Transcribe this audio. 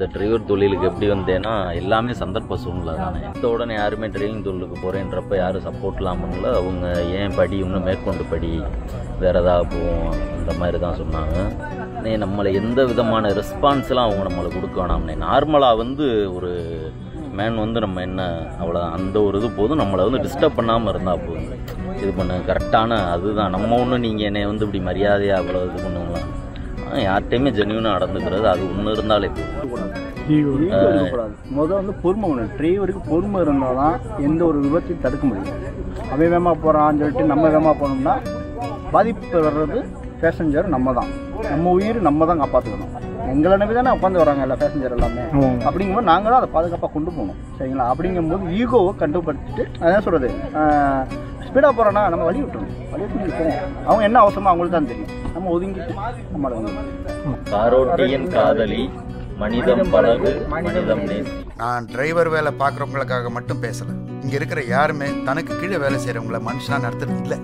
இந்த டிரைவர் தொழிலுக்கு எப்படி வந்தேன்னா எல்லாமே சந்தர்ப்ப சூழ்நிலை தானே. இந்த உடனே யாருமே டிரைவிங் தொழிலுக்கு போகிறேன்றப்ப யாரும் சப்போர்ட் இல்லாமல் அவங்க ஏன் படி இன்னும் மேற்கொண்டு படி வேற ஏதாவது போவோம் அந்த மாதிரி தான் சொன்னாங்க. நே நம்மளை எந்த விதமான ரெஸ்பான்ஸ்லாம் அவங்க நம்மளை கொடுக்க வேணாம்னே நார்மலாக வந்து ஒரு மேன் வந்து நம்ம என்ன அவ்வளோ அந்த ஒரு இது போதும். நம்மளை வந்து டிஸ்டர்ப் பண்ணாமல் இருந்தால் போதும். இது பண்ண கரெக்டான அதுதான். நம்ம ஒன்றும் நீங்கள் என்னை வந்து இப்படி மரியாதையாக அவ்வளோ இது பண்ணுங்களா? யார்கிட்டையுமே ஜென்யூனாக நடந்துக்கிறது. அது ஒன்று இருந்தாலே முதல்ல வந்து பொறுமை வேணும் டிரைவருக்கு பொறுமை இருந்தால் தான் எந்த ஒரு விபத்தையும் தடுக்க முடியும். அவன் வேகமாக போகிறான்னு சொல்லிட்டு நம்ம வேகமாக போனோம்னா பாதிப்பு வர்றது பேசஞ்சர் நம்ம தான் நம்ம உயிர் நம்ம தான் காப்பாற்றிக்கணும் எங்களை நம்பி தானே உட்காந்து வராங்க எல்லா பேசஞ்சர் எல்லாமே. அப்படிங்கும்போது நாங்கள் தான் அதை பாதுகாப்பாக கொண்டு போகணும். சரிங்களா? அப்படிங்கும்போது ஈகோவை கட்டுப்படுத்திட்டு அதான் சொல்கிறது ஸ்பீடாக போகிறோன்னா நம்ம வழி விட்டுருணும் வழி விட்டு போவோம். அவங்க என்ன அவசரமோ அவங்களுக்கு தான் தெரியும். நம்ம ஒதுங்கிட்டு நம்ம வந்து காரோட்டியின் காதலி மனிதம் பழகு மனிதம் நான் டிரைவர் வேலை பார்க்குறவங்களுக்காக மட்டும் பேசலை. இங்கே இருக்கிற யாருமே தனக்கு கீழே வேலை செய்கிறவங்கள மனுஷனாக நடத்துறது இல்லை.